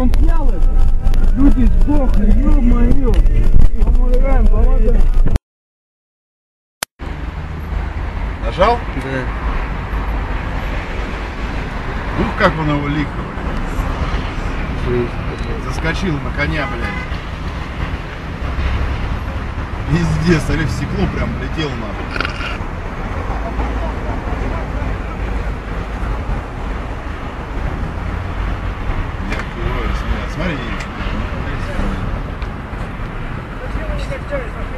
Люди сдохли, ё-моё. Помогаем, помогаем. Нажал? Да. Ух, как он его лихо, блядь. Заскочил на коня, блядь. Пиздец, смотри, в стекло прям летел нахуй. 这这这